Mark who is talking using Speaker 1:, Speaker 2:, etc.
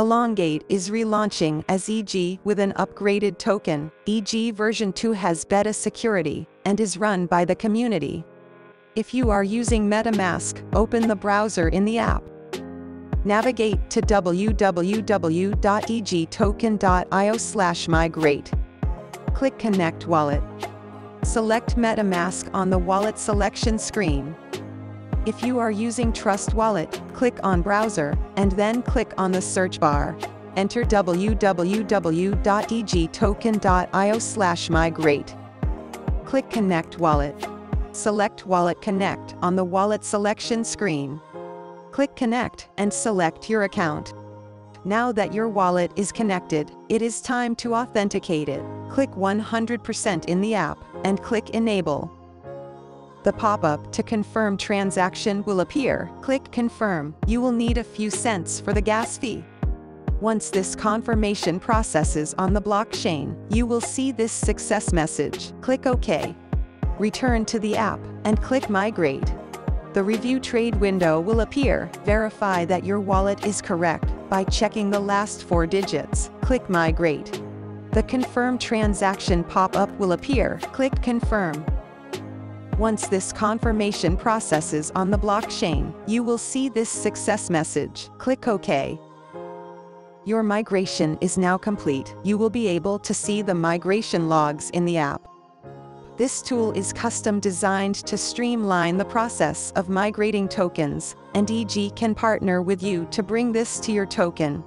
Speaker 1: Elongate is relaunching as EG with an upgraded token. EG version 2 has beta security and is run by the community. If you are using MetaMask, open the browser in the app. Navigate to www.egtoken.io slash migrate. Click Connect Wallet. Select MetaMask on the wallet selection screen. If you are using Trust Wallet, click on Browser, and then click on the search bar. Enter www.egtoken.io slash migrate. Click Connect Wallet. Select Wallet Connect on the wallet selection screen. Click Connect and select your account. Now that your wallet is connected, it is time to authenticate it. Click 100% in the app and click Enable. The pop-up to confirm transaction will appear. Click Confirm. You will need a few cents for the gas fee. Once this confirmation processes on the blockchain, you will see this success message. Click OK. Return to the app and click Migrate. The review trade window will appear. Verify that your wallet is correct by checking the last four digits. Click Migrate. The Confirm Transaction pop-up will appear. Click Confirm. Once this confirmation processes on the blockchain, you will see this success message. Click OK. Your migration is now complete. You will be able to see the migration logs in the app. This tool is custom designed to streamline the process of migrating tokens, and EG can partner with you to bring this to your token.